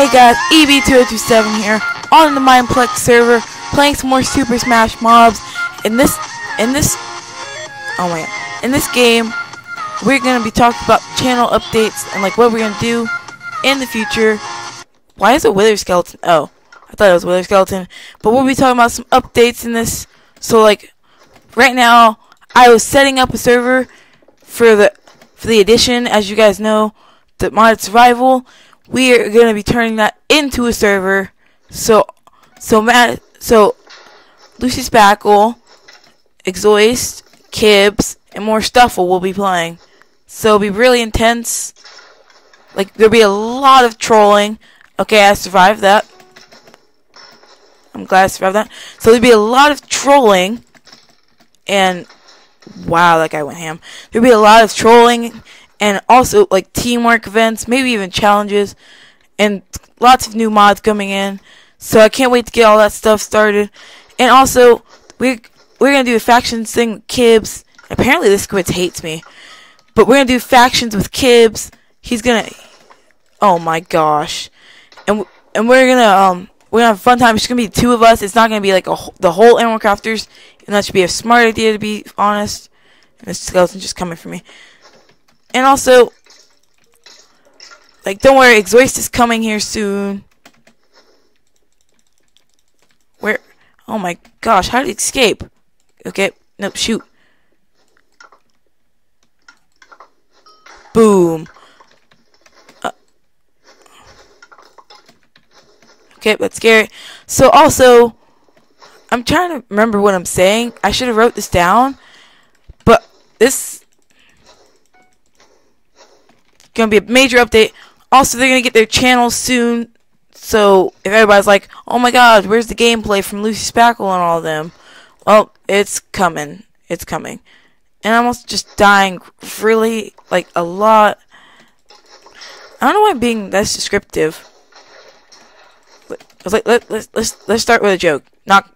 Hey guys, EB2027 here on the Mineplex server, playing some more Super Smash Mobs. In this, in this, oh my god, in this game, we're gonna be talking about channel updates and like what we're gonna do in the future. Why is it Wither Skeleton? Oh, I thought it was Wither Skeleton, but we'll be talking about some updates in this. So like, right now, I was setting up a server for the for the edition, as you guys know, the mod survival we are going to be turning that into a server. So, so Matt, so Lucy Spackle, Exoist, Kibs, and more stuff will be playing. So it'll be really intense. Like there'll be a lot of trolling. Okay, I survived that. I'm glad I survived that. So there'll be a lot of trolling, and wow, that guy went ham. There'll be a lot of trolling and also like teamwork events, maybe even challenges, and lots of new mods coming in. So I can't wait to get all that stuff started. And also, we we're gonna do a factions thing with Kibs. Apparently, this squid hates me, but we're gonna do factions with Kibs. He's gonna, oh my gosh, and and we're gonna um we're gonna have a fun time. It's gonna be two of us. It's not gonna be like a, the whole Animal Crafters, and that should be a smart idea to be honest. And this skeleton just coming for me. And also, like, don't worry, Exoist is coming here soon. Where? Oh my gosh, how did he escape? Okay, nope, shoot. Boom. Uh, okay, that's scary. So also, I'm trying to remember what I'm saying. I should have wrote this down. But this Gonna be a major update. Also, they're gonna get their channel soon. So if everybody's like, "Oh my God, where's the gameplay from Lucy Spackle and all of them?" Well, it's coming. It's coming. And I'm almost just dying really like a lot. I don't know why I'm being this descriptive. Let, let, let's let's let's start with a joke. Knock.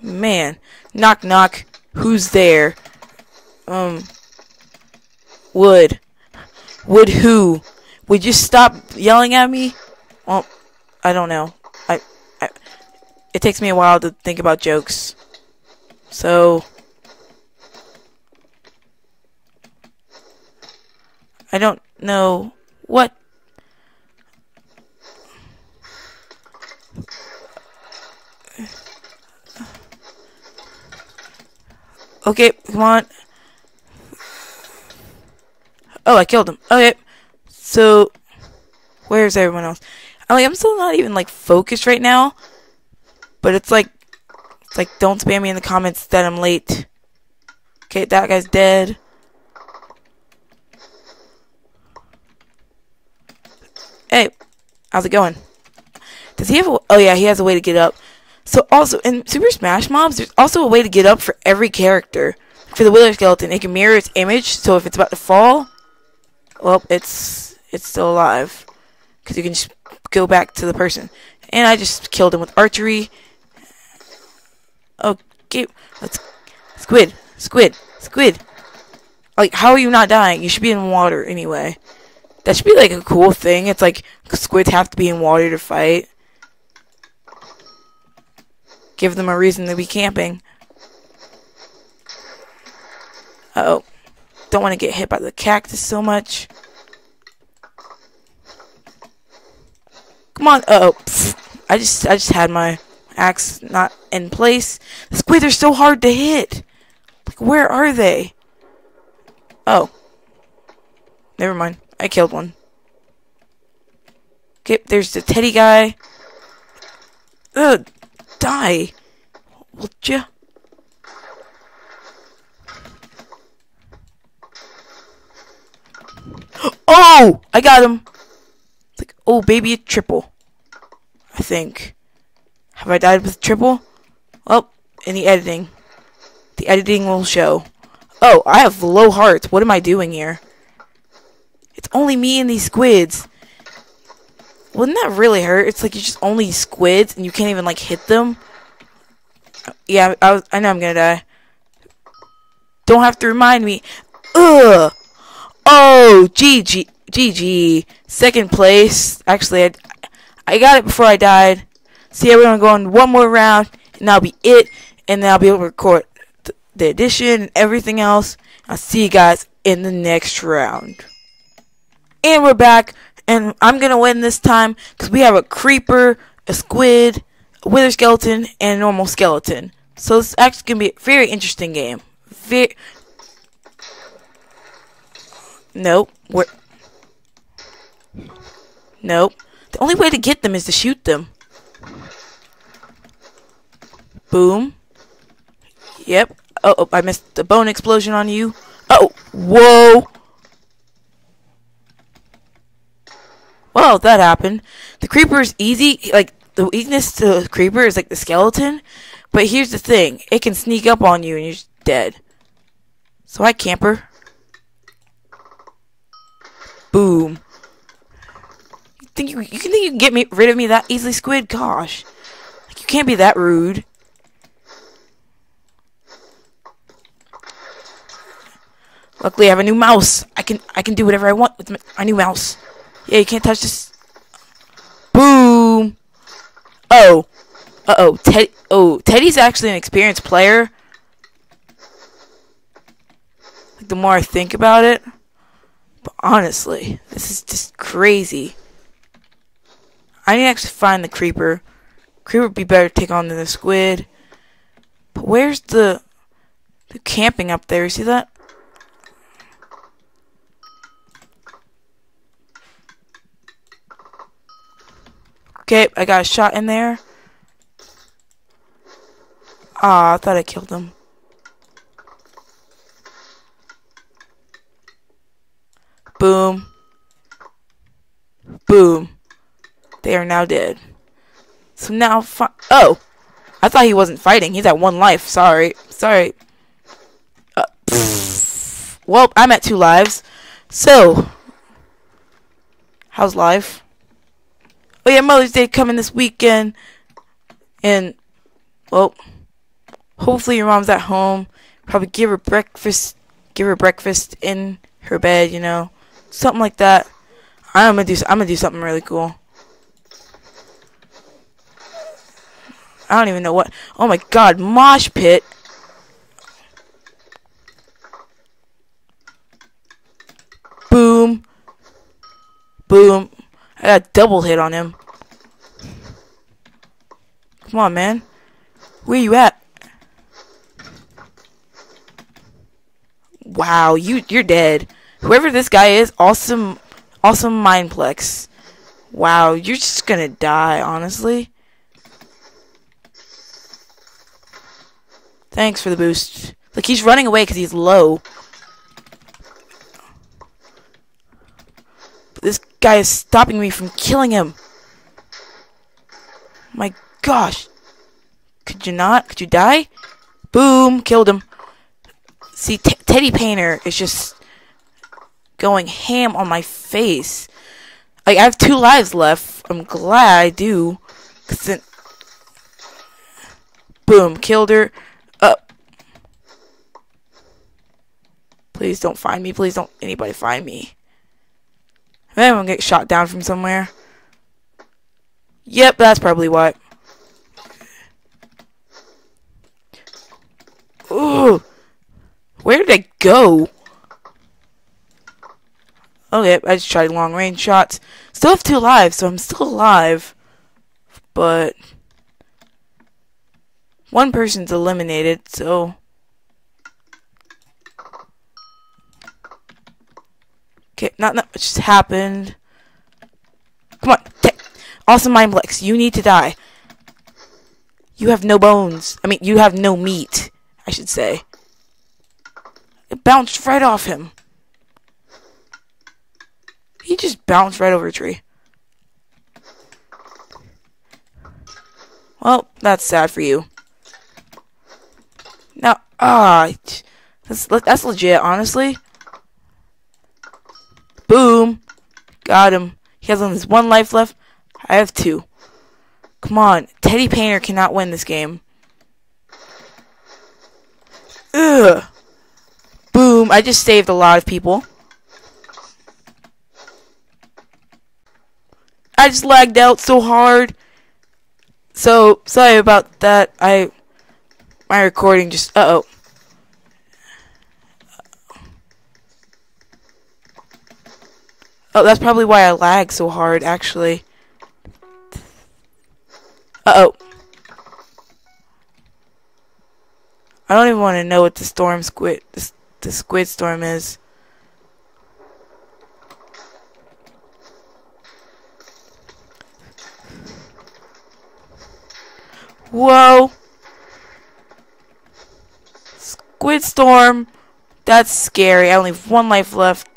Man, knock knock. Who's there? Um. Would. Would who? Would you stop yelling at me? Well, I don't know. I, I it takes me a while to think about jokes. So I don't know what Okay, come on. Oh, I killed him. Okay. So, where's everyone else? I'm, like, I'm still not even, like, focused right now. But it's like, it's like, don't spam me in the comments that I'm late. Okay, that guy's dead. Hey, how's it going? Does he have a, oh yeah, he has a way to get up. So also, in Super Smash Mobs, there's also a way to get up for every character. For the Wither Skeleton, it can mirror its image, so if it's about to fall, well, it's it's still alive because you can just go back to the person. And I just killed him with archery. Okay, let's squid, squid, squid. Like, how are you not dying? You should be in water anyway. That should be like a cool thing. It's like squids have to be in water to fight. Give them a reason to be camping. Uh oh don't want to get hit by the cactus so much. Come on. Uh oh. I just I just had my axe not in place. The squids are so hard to hit. Like where are they? Oh. Never mind. I killed one. Okay, there's the teddy guy. Ugh, die. Would ya? Oh! I got him! It's like, oh, baby, a triple. I think. Have I died with triple? Well, in the editing. The editing will show. Oh, I have low hearts. What am I doing here? It's only me and these squids. Wouldn't that really hurt? It's like you're just only squids and you can't even like hit them. Yeah, I, was, I know I'm gonna die. Don't have to remind me. Ugh. Oh, GG. GG. Second place. Actually, I, I got it before I died. So yeah, we're gonna go on one more round, and that'll be it. And then I'll be able to record th the edition and everything else. I'll see you guys in the next round. And we're back, and I'm gonna win this time because we have a creeper, a squid, a wither skeleton, and a normal skeleton. So it's actually gonna be a very interesting game. Very. Nope. We're. Nope. The only way to get them is to shoot them. Boom. Yep. Oh, oh, I missed the bone explosion on you. Oh, whoa. Well, that happened. The creeper is easy. Like, the weakness to the creeper is like the skeleton. But here's the thing. It can sneak up on you and you're dead. So hi, camper. Boom. You think you, can think you can get me rid of me that easily, Squid? Gosh. Like, you can't be that rude. Luckily, I have a new mouse. I can I can do whatever I want with my new mouse. Yeah, you can't touch this. Boom. Oh. Uh oh. Teddy. Oh, Teddy's actually an experienced player. Like the more I think about it, but honestly, this is just crazy. I need to actually find the creeper. Creeper would be better to take on than the squid. But where's the the camping up there? You see that? Okay, I got a shot in there. Ah, I thought I killed him. Boom. Boom. They are now dead. So now, oh, I thought he wasn't fighting. He's at one life. Sorry, sorry. Uh, well, I'm at two lives. So, how's life? Oh yeah, Mother's Day coming this weekend, and well, hopefully your mom's at home. Probably give her breakfast, give her breakfast in her bed, you know, something like that. I'm gonna do. I'm gonna do something really cool. I don't even know what. Oh my God, mosh pit. Boom. Boom. I got double hit on him. Come on, man. Where you at? Wow, you you're dead. Whoever this guy is, awesome awesome mindplex. Wow, you're just gonna die, honestly. Thanks for the boost. Like he's running away because he's low. This guy is stopping me from killing him. My gosh. Could you not? Could you die? Boom. Killed him. See, Teddy Painter is just going ham on my face. Like, I have two lives left. I'm glad I do. Cause then... Boom. Killed her. Uh. Please don't find me. Please don't anybody find me. I'm gonna get shot down from somewhere. Yep, that's probably what. Ooh. Where did I go? Okay, I just tried long range shots. Still have two lives, so I'm still alive. But one person's eliminated, so Okay, not that much just happened. Come on, awesome mindplex. You need to die. You have no bones. I mean, you have no meat. I should say. It bounced right off him. He just bounced right over a tree. Well, that's sad for you. Now, ah, that's that's legit, honestly. Boom. Got him. He has only one life left. I have two. Come on. Teddy Painter cannot win this game. Ugh. Boom. I just saved a lot of people. I just lagged out so hard. So sorry about that. I my recording just uh oh. That's probably why I lag so hard, actually. Uh oh. I don't even want to know what the storm squid, the, the squid storm is. Whoa. Squid storm. That's scary. I only have one life left.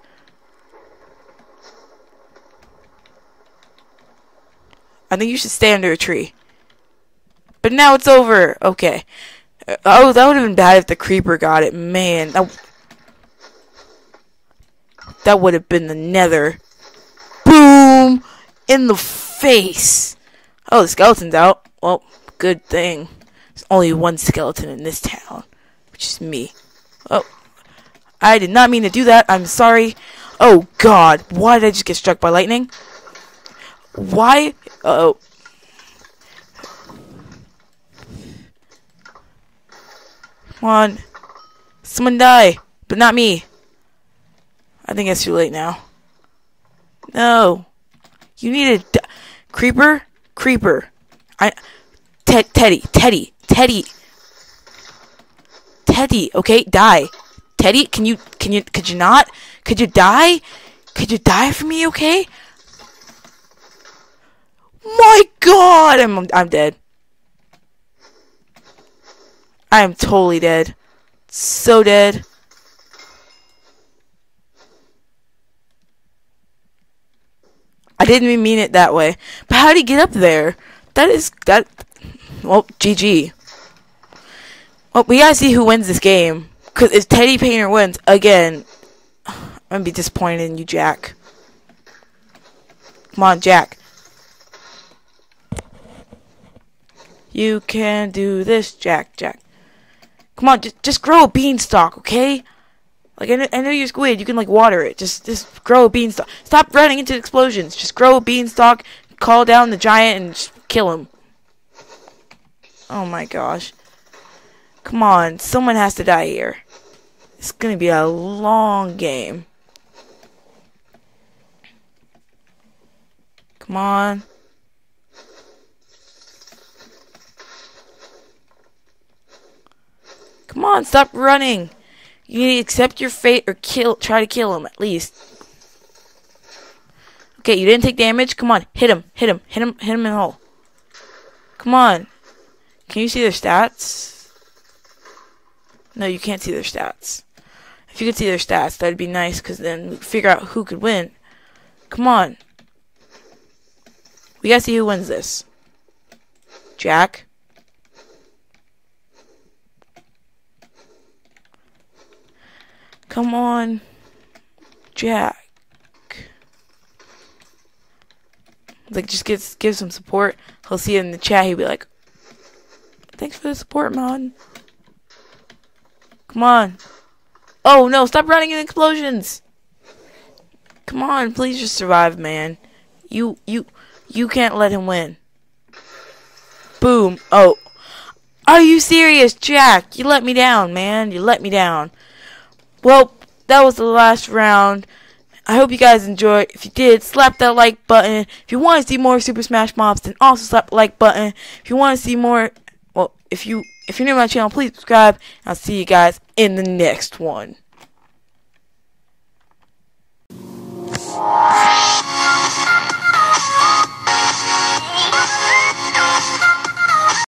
I think you should stay under a tree. But now it's over. Okay. Uh, oh, that would have been bad if the creeper got it. Man, that, that would have been the nether. Boom! In the face. Oh, the skeleton's out. Well, good thing. There's only one skeleton in this town, which is me. Oh, I did not mean to do that. I'm sorry. Oh, God. Why did I just get struck by lightning? Why? Uh oh. Come on. Someone die. But not me. I think it's too late now. No. You need a... Creeper? Creeper. I... Te Teddy. Teddy. Teddy. Teddy. Okay, die. Teddy, can you... Can you... Could you not? Could you die? Could you die for me, okay? My god! I'm, I'm dead. I am totally dead. So dead. I didn't even mean it that way. But how did he get up there? That is that well, GG. Well, we gotta see who wins this game. Cause if Teddy Painter wins again, I'm gonna be disappointed in you, Jack. Come on, Jack. You can do this, Jack, Jack. Come on, just just grow a beanstalk, okay? Like I know, I know you're squid, you can like water it. Just just grow a beanstalk. Stop running into explosions. Just grow a beanstalk, call down the giant, and just kill him. Oh my gosh. Come on, someone has to die here. It's gonna be a long game. Come on. Come on, stop running. You need to accept your fate or kill try to kill him at least. Okay, you didn't take damage. Come on, hit him, hit him, hit him, hit him in the hole. Come on. Can you see their stats? No, you can't see their stats. If you could see their stats, that'd be nice, because then we'd figure out who could win. Come on. We gotta see who wins this. Jack? Come on, Jack. Like, just give, give some support. He'll see it in the chat. He'll be like, thanks for the support, man. Come on. Oh, no, stop running in explosions. Come on, please just survive, man. You, you, you can't let him win. Boom. Oh. Are you serious, Jack? You let me down, man. You let me down well, that was the last round. I hope you guys enjoyed. If you did, slap that like button. If you want to see more Super Smash Mobs, then also slap the like button. If you want to see more, well, if you if you're new to my channel, please subscribe. I'll see you guys in the next one.